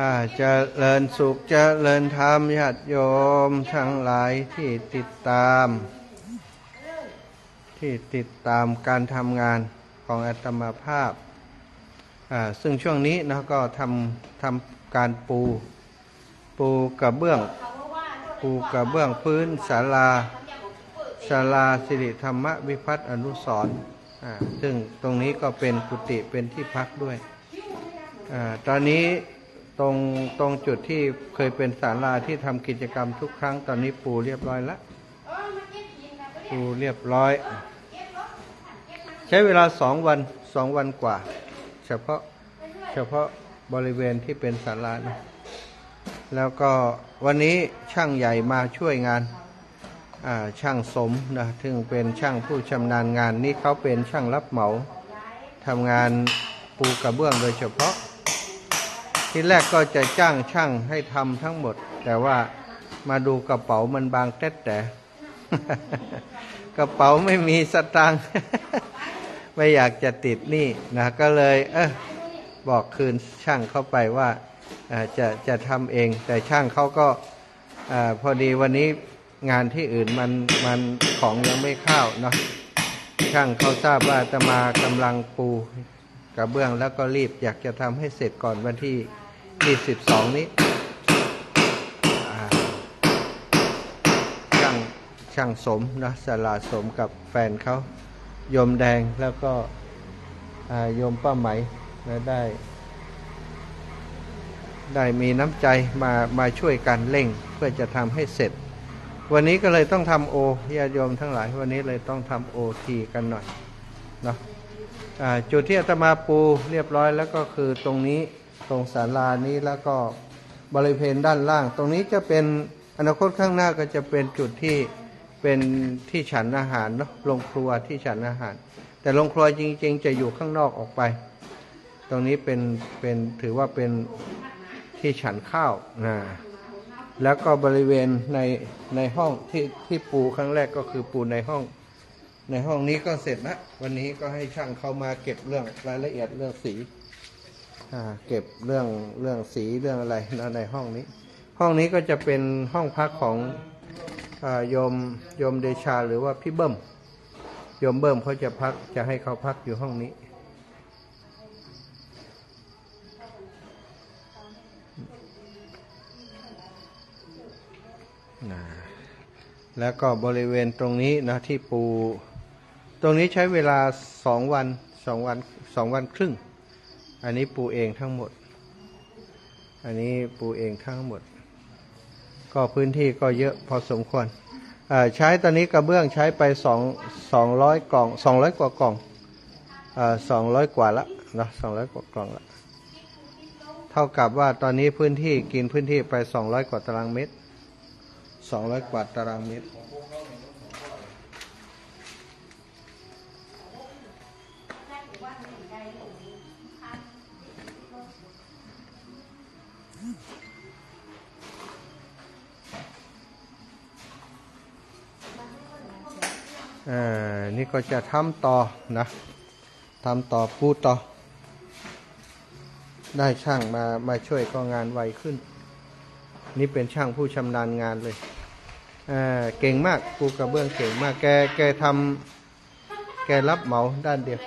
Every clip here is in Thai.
อาเจะเริญสุขเจะเริญธรรมญาติโยมทั้งหลายที่ติดตาม ที่ติดตามการทำงานของอาตมาภาพอ่าซึ่งช่วงนี้นะก็ทำทำการปู ปูกระเบื้อง ปูกระเบื้องพื้นศาลาศาลาสิริธรรมวิพัฒน์อนุสรณ์อ่าซึ่งตรงนี้ก็เป็นกุฏิเป็นที่พักด้วยอาตอนนี้ ตรงตรงจุดที่เคยเป็นศาลาที่ทำกิจกรรมทุกครั้งตอนนี้ปูเรียบร้อยแล้วปูเรียบร้อย ใช้เวลาสองวันสองวันกว่า เฉพาะเฉพาะบริเวณที่เป็นศาลานะแล้วก็วันนี้ช่างใหญ่มาช่วยงานอ่าช่างสมนะซึ่งเป็นช่างผู้ชำนาญงานนี่เขาเป็นช่างรับเหมาทำงานปูกระเบื้องโดยเฉพาะ ทีแรกก็จะจ้างช่างให้ทำทั้งหมด แต่ว่ามาดูกระเป๋ามันบางแต๊ดแต่ กระเป๋าไม่มีสตางค์ไม่อยากจะติดหนี้นะก็เลย เออบอกคืนช่างเข้าไปว่าจะจะทำเอง แต่ช่างเขาก็อพอดีวันนี้งานที่อื่นมันมันของยังไม่เข้าเนาะช่างเขาทราบว่าอาตมากำลังปู กระเบื้องแล้วก็รีบอยากจะทำให้เสร็จก่อนวันที่22นี้อ่าช่างช่างสมนะสลาสมกับแฟนเขาโยมแดงแล้วก็โยมป้าไหมนะได้ ได้มีน้ำใจมามาช่วยกันเร่งเพื่อจะทำให้เสร็จ วันนี้ก็เลยต้องทำโอญาโยมทั้งหลาย วันนี้เลยต้องทำโอทีกันหน่อยเนาะ จุดที่อาตมาปูเรียบร้อยแล้วก็คือตรงนี้ตรงศาลานี้แล้วก็บริเวณด้านล่าง ตรงนี้จะเป็นอนาคตข้างหน้าก็จะเป็นจุดที่เป็นที่ฉันอาหารเนาะโรงครัวที่ฉันอาหาร แต่โรงครัวจริง ๆ จะอยู่ข้างนอกออกไป ตรงนี้เป็นเป็นถือว่าเป็นที่ฉันข้าวนะแล้วก็บริเวณในในห้องที่ที่ปูครั้งแรกก็คือปูในห้อง ในห้องนี้ก็เสร็จแล้ววันนี้ก็ให้ช่างเข้ามาเก็บเรื่องรายละเอียดเรื่องสีเก็บเรื่องเรื่องสีเรื่องอะไรนะในห้องนี้ ห้องนี้ก็จะเป็นห้องพักของโยมโยมเดชาหรือว่าพี่เบิ้มโยมเบิ้มเขาจะพักจะให้เขาพักอยู่ห้องนี้นะแล้วก็บริเวณตรงนี้นะที่ปู ตรงนี้ใช้เวลาสองวันสองวันสองวันครึ่ง อันนี้ปูเองทั้งหมด อันนี้ปูเองทั้งหมด ก็พื้นที่ก็เยอะพอสมควรใช้ตอนนี้กระเบื้องใช้ไปสองสองร้อยกล่องสองร้อยกว่ากล่องสองร้อยกว่าละนะสองร้อยกว่ากล่องละเท่ากับว่าตอนนี้พื้นที่กินพื้นที่ไปสองร้อยกว่าตารางเมตรสองร้อยกว่าตารางเมตร นี่ก็จะทำต่อนะทำต่อพูดต่อ ได้ช่างมามาช่วยก็งานไวขึ้น นี่เป็นช่างผู้ชำนาญงานเลยเก่งมากปูกระเบื้องเก่งมาก แกแกทำแกรับเหมาด้านเดียว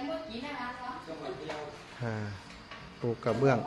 ปูกระเบื้อง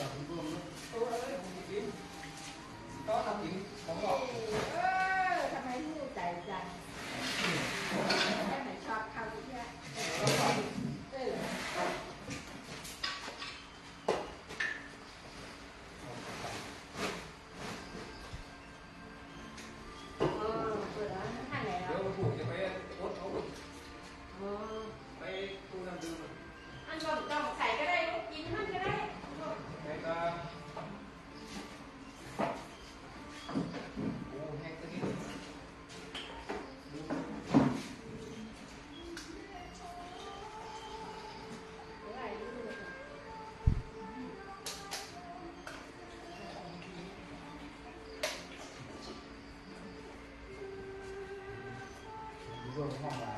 ท ร่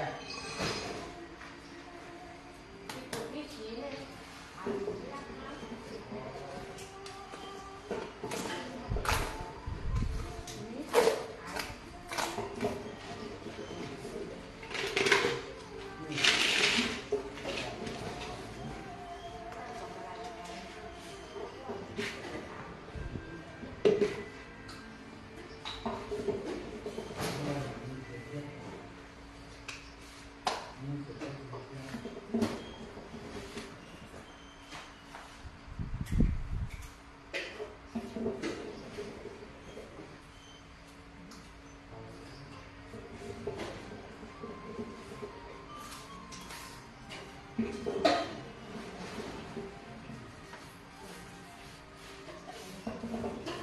มั Thank you.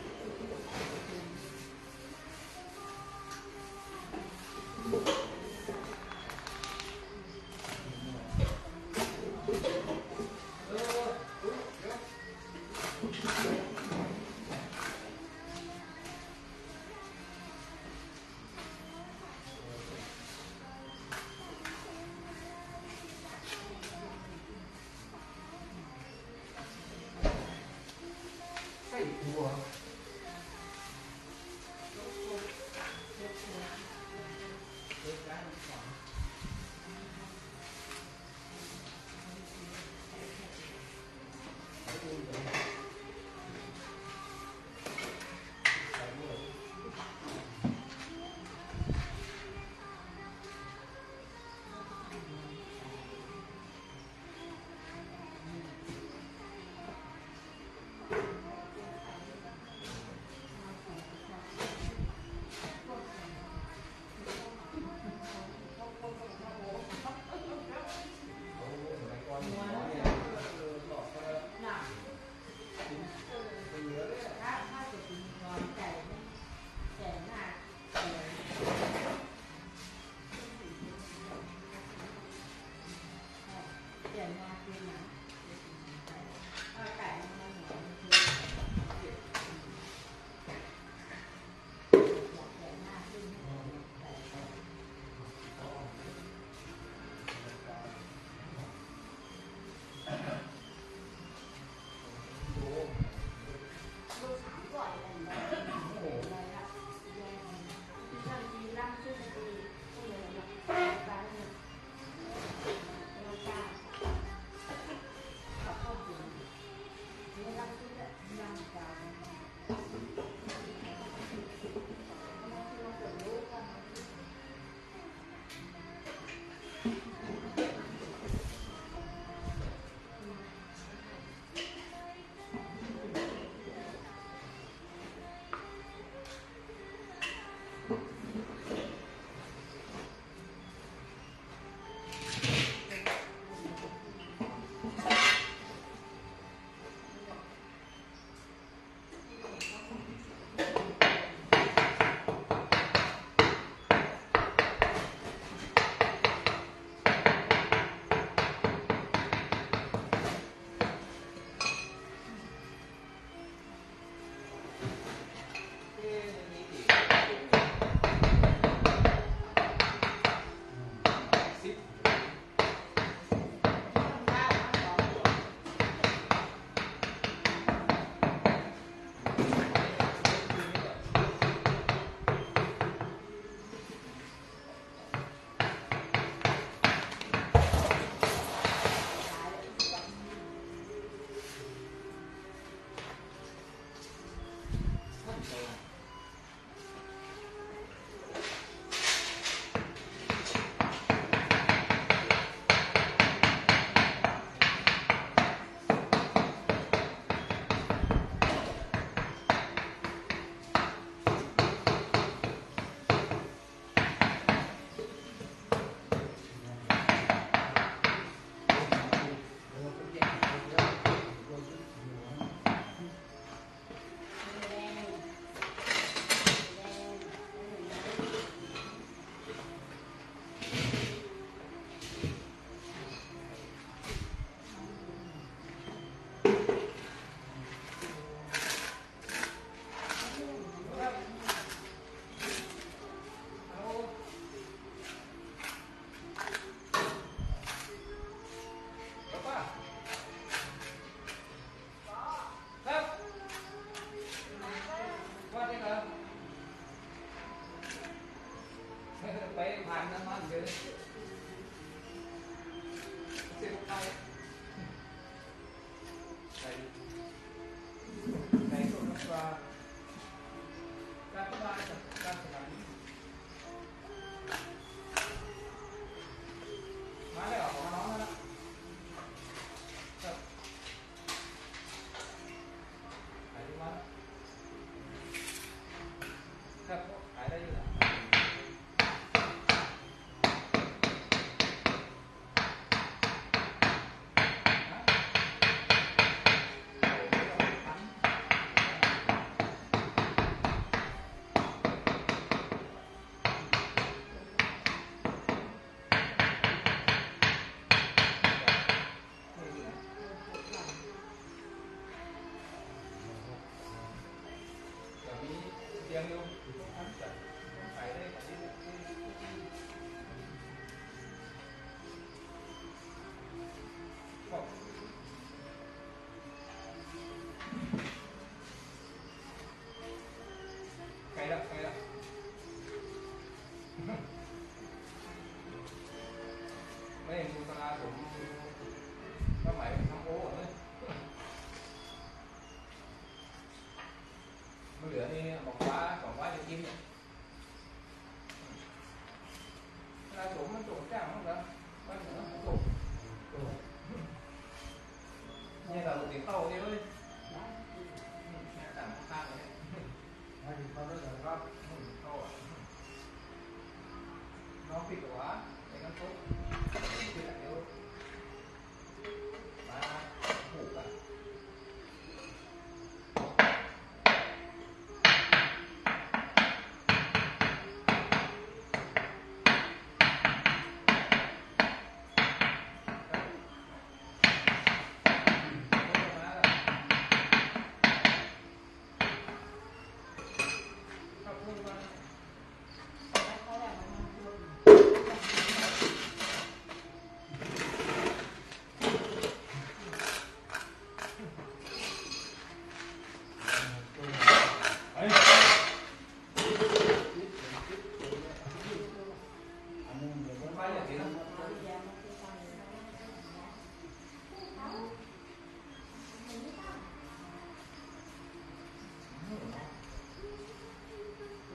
Ya.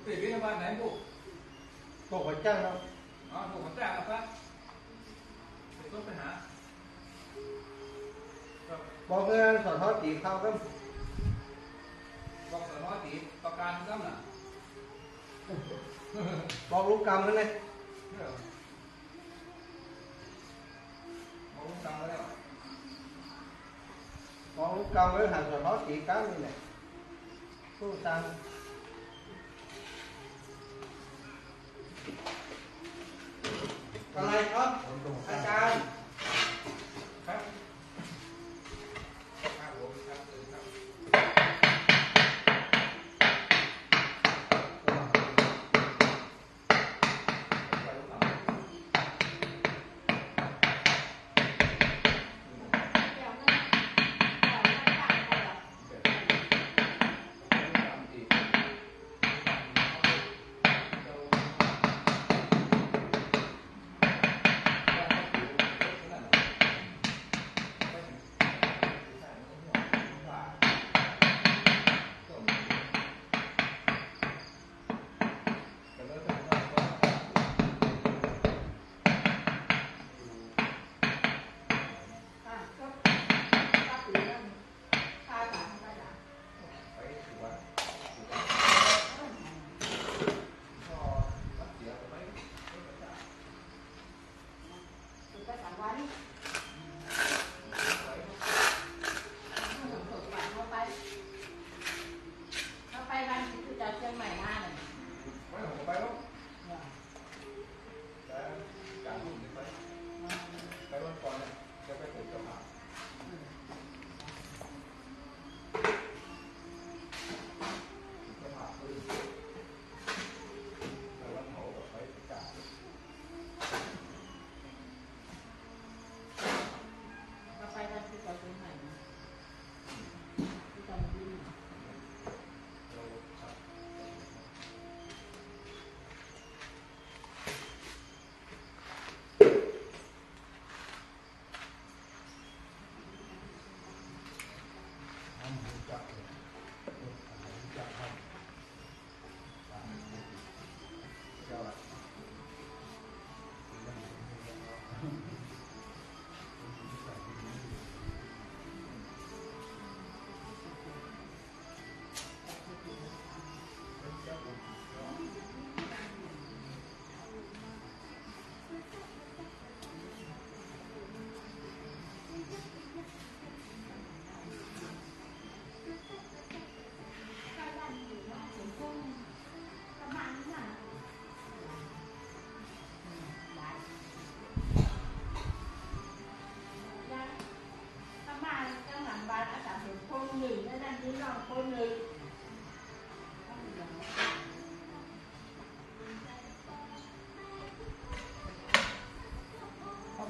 Để bên bạn đánh bộ. Bộ khẩu trang không? Đó, bộ khẩu trang là phát Để tốt phải hả? Vâng. Bộ cái sở thói chỉ sao cơ. Bộ sở thói chỉ to can lắm nè Bộ lúc cầm nữa này Bộ lúc cầm nữa này Bộ lúc cầm hàng sở thói chỉ cá như này. Cô sang Còn lên, ốp, hai tay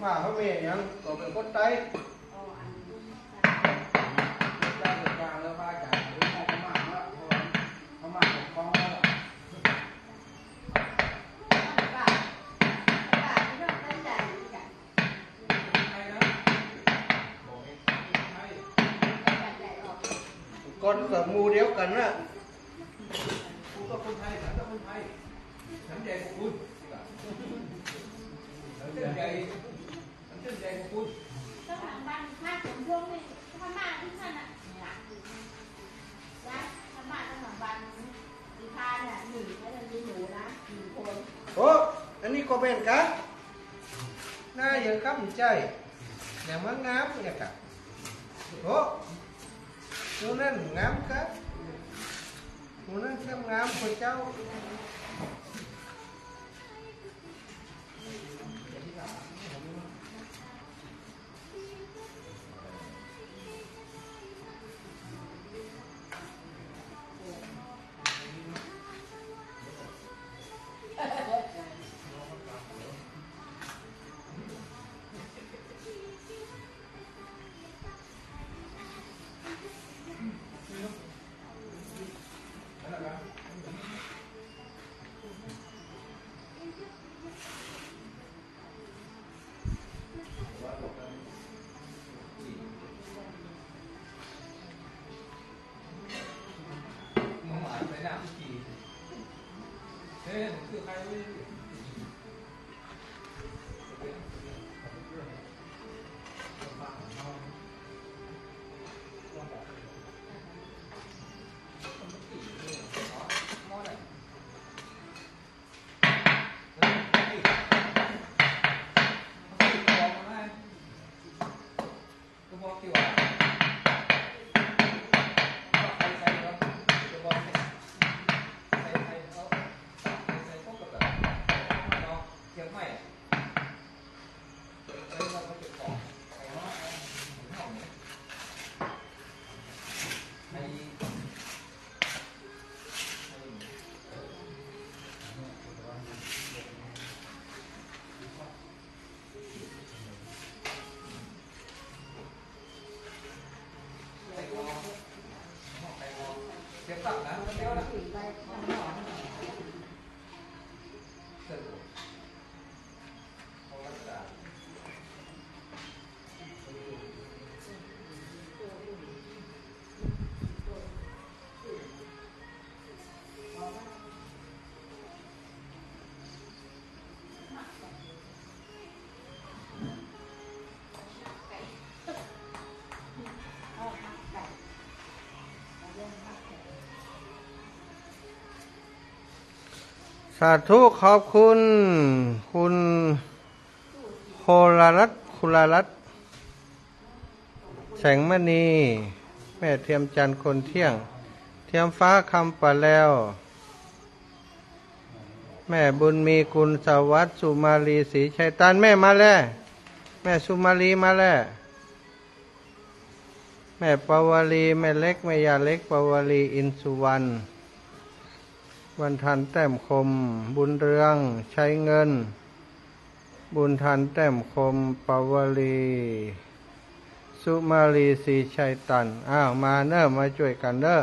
มาเขาเมียยังก็เป็นคนไต้ อ๋ออันนี้ ได้เหตุการณ์แล้วพระอาจารย์รู้ข้อพม่าว่าเพราะว่าพ อันนี้ก็เป็นกันหน้าอย่างคำใจอย่ มึงาธุขอบคุณ คุณโคลารัตคุลารัตแสงมณี แม่เทียมจันทร์คนเที่ยง เทียมฟ้าคำปะแล้ว แม่บุญมีคุณสวัสดิ์สุมาลีศรีชัยตันแม่มาแล้ว แม่สุมาลีมาแล้ว แม่ปวลีแม่เล็ก แม่ยาเล็กปวลีอินสุวรรณ วันทันแต้มคม บุญเรืองใช้เงิน บุญทันแต้มคมปวลี สุมาลีศรีชัยตันอ้าวมาเนอะมาช่วยกันเนอะ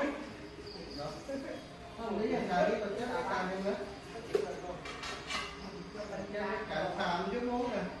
không lý anh đợi tôi chết ảo cam luôn á cái cạo càm với muốn nè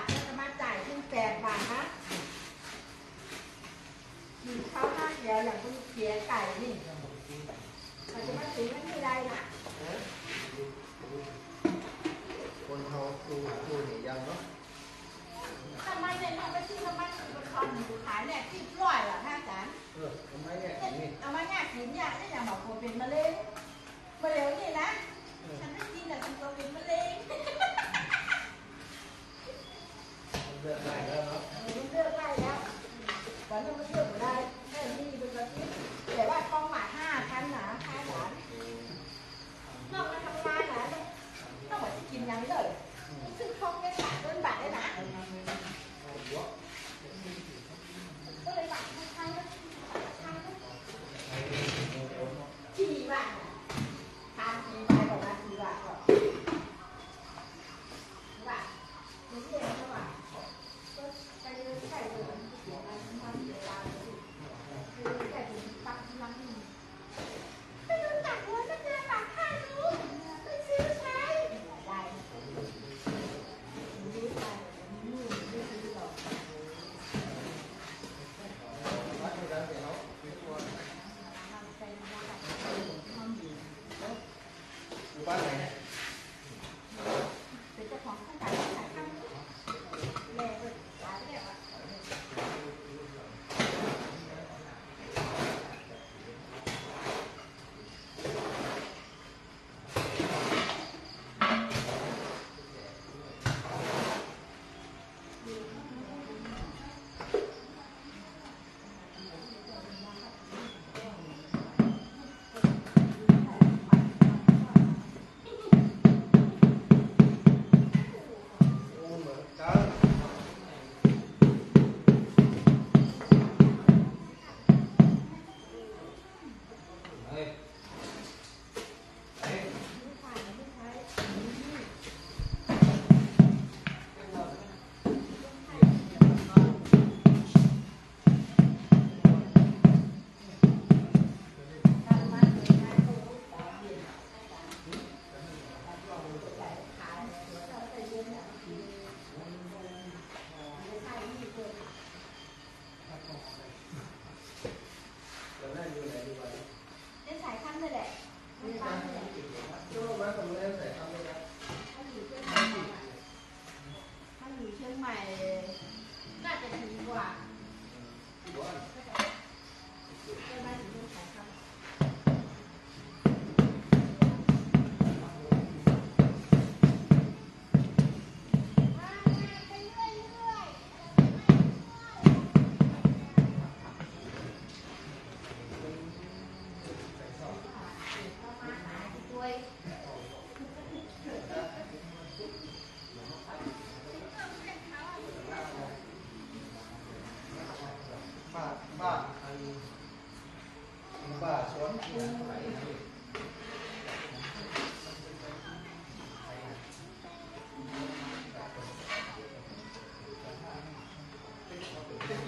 แล้วอย่างคุณเสียไก่นี่เราจะมาถึงมัมีไรน่ะคนเขาดูดูหนียังเนาะทำไมเนี่ยทไม่ที่ทำไมถึงเป็นคอนขายเนี่ยที่ร่อยล่ะท่านอาจานเออทำไมเนี่ยนี่เอามาเนี่ยกินเนี่ยนี่อย่างบอกคนเป็นมะเร็งมะเร็งนี่นะฉันไม่กินแต่ฉันตัวเป็นมะเร็งเลือกได้แล้วเนาะเลือกได้แล้วตอนนี้มัเลือกไม่ได้ แต่ว่าต้องหมาห้าพันหนาพันหนอกนั้นทำงานนาต้องหมาที่กินยังเลยซึ่งท้องได้ขาดเดินบาทได้นะ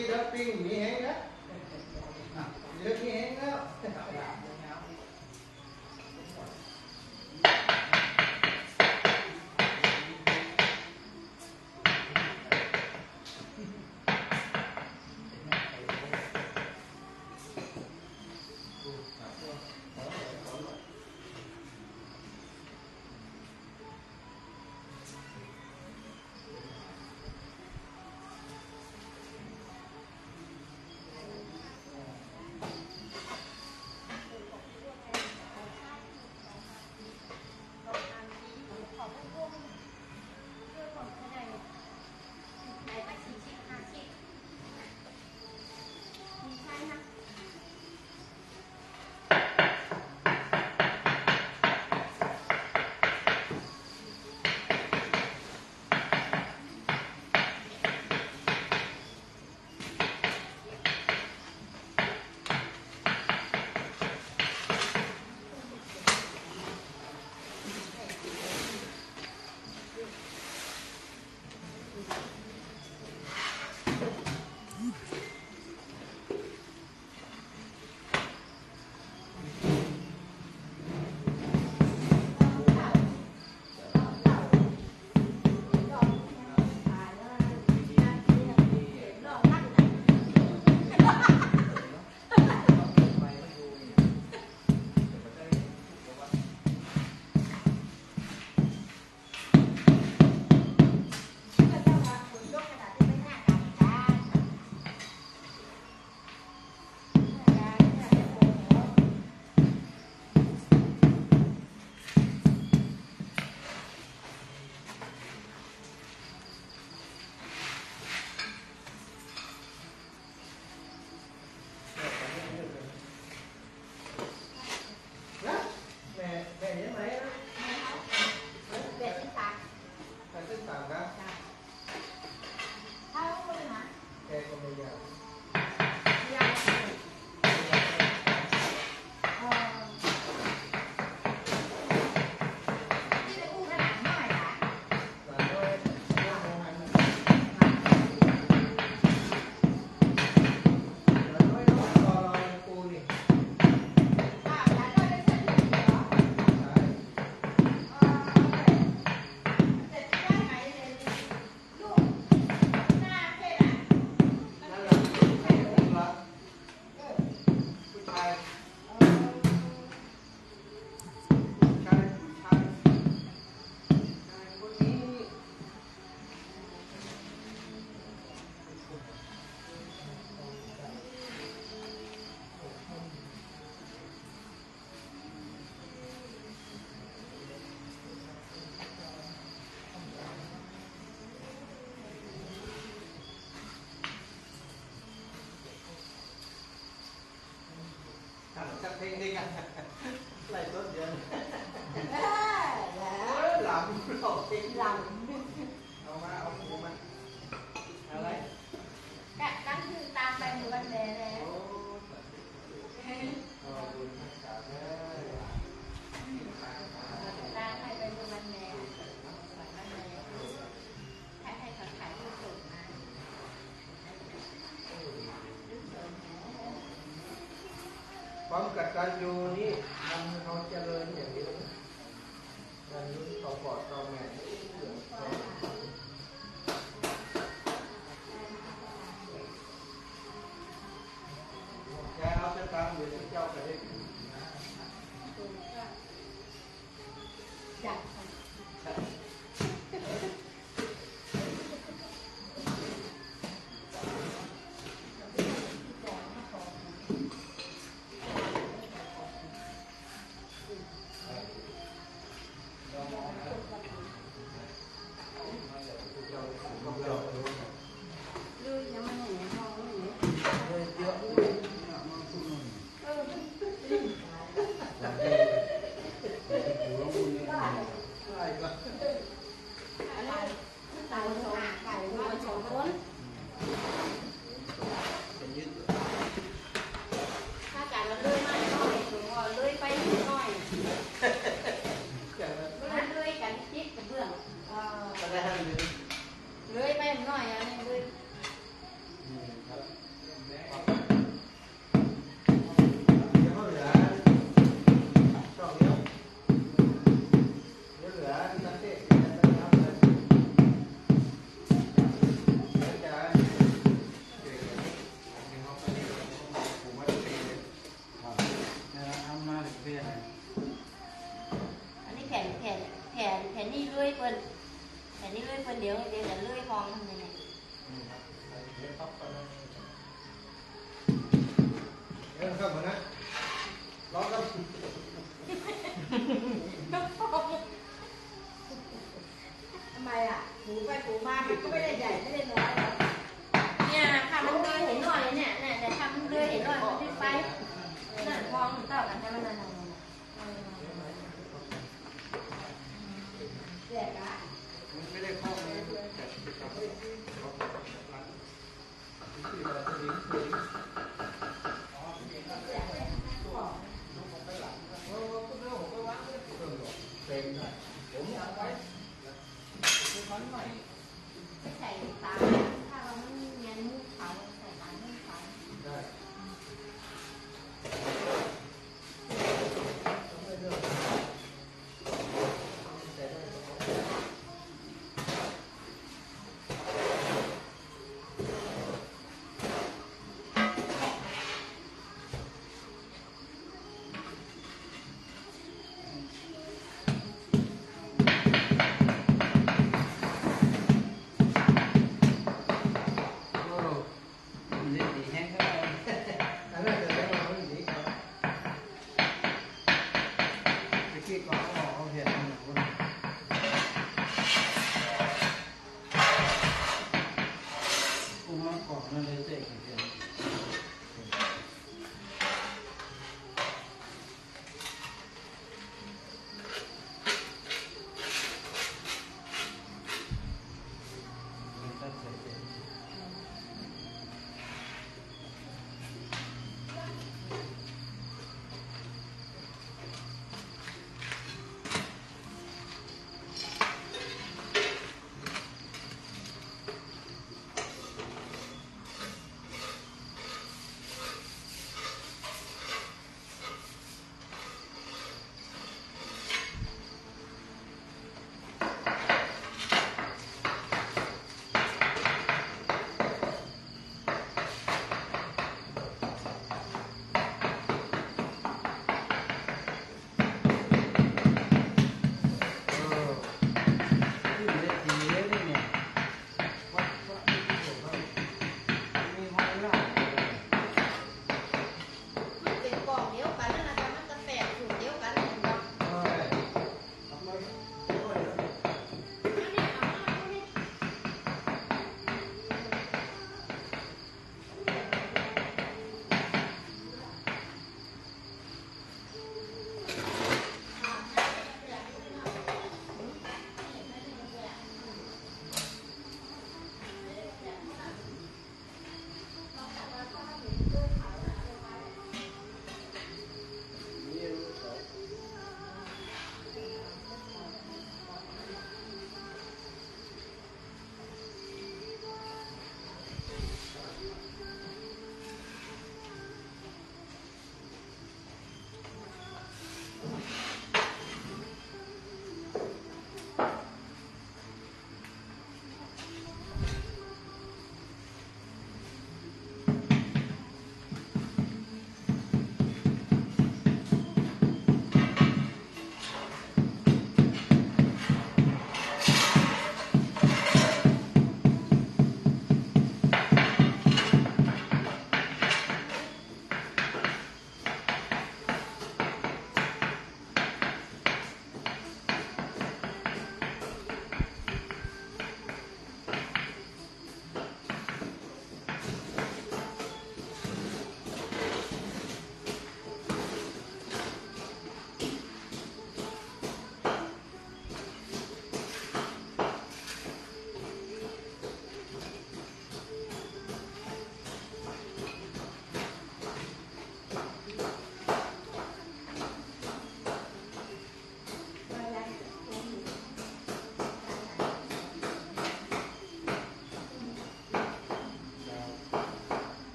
की रख पे में है या 那พ个，来อะ ของกตัญญูนี่ทำเขาเจริญอย่างนี้การรู้ต่อปอดต่อแม่แกเอาจะตามเหมือนเจ้าไปได้จัด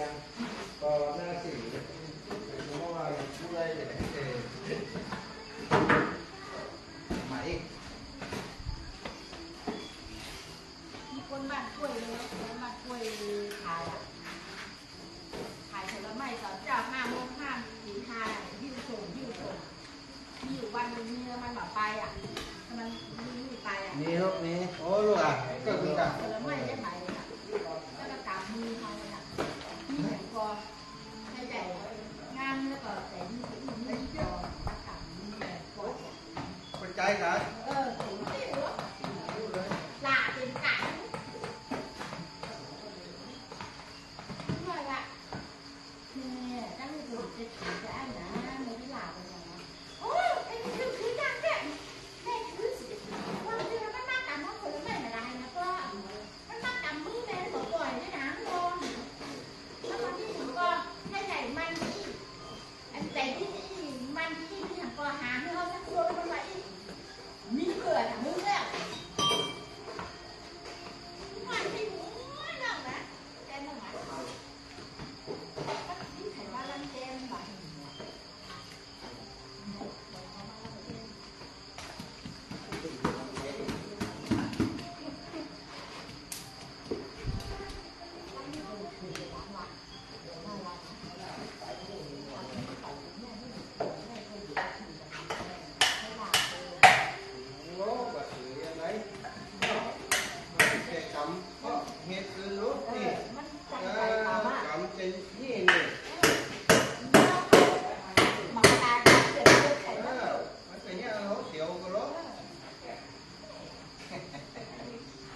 ยังก็หน้าสี่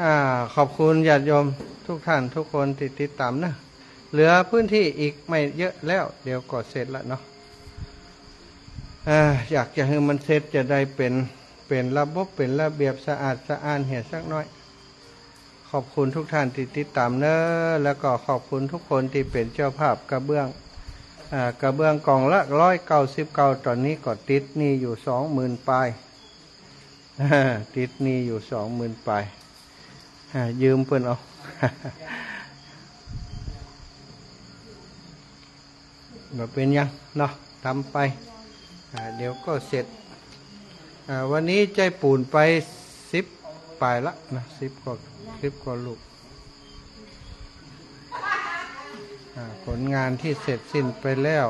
อขอบคุณญาติโยมทุกท่านทุกคนติดติดตามนะ เหลือพื้นที่อีกไม่เยอะแล้ว เดี๋ยวก็เสร็จล้วเนาะออยากจะให้มันเสร็จจะได้เป็นเป็นระบบเป็นระเบียบสะอาดสะอ้านเห็นสักน้อย ขอบคุณทุกท่านที่ติดตามเนอะแล้วก็ขอบคุณทุกคนที่เป็นเจ้าภาพกระเบื้องอกระเบื้องกล่องละร้อยเก้าสิบเก้าตอนนี้ก็ติดนี่อยู่สองหมื่นปลายติดนี่อยู่สองหมื่นปลาย ยืมเพิ่อนเอาแบบเป็นยังเนาะทำไป เดี๋ยวก็เสร็จ วันนี้ใจปูนไปสิบปลายละนะสิบกว่าสิบกว่าลูกผลงานที่เสร็จสิ้นไปแล้ว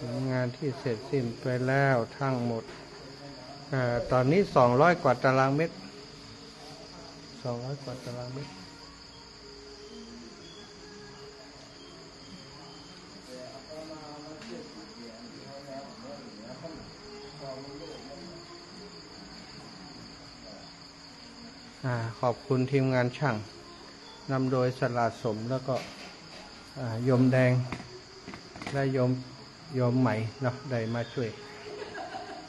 ผลงานที่เสร็จสิ้นไปแล้วทั้งหมด อตอนนี้สองร้อยกว่าตารางเมตรสองร้อยกว่าตารางเมตรอขอบคุณทีมงานช่างนำโดยสลาดสมแล้วก็ยมแดง และยมยมใหม่เนาะได้มาช่วย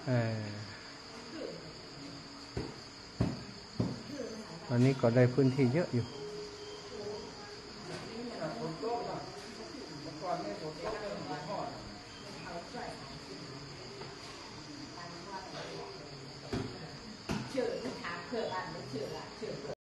เอ่อ วันนี้ก็ได้พื้นที่เยอะอยู่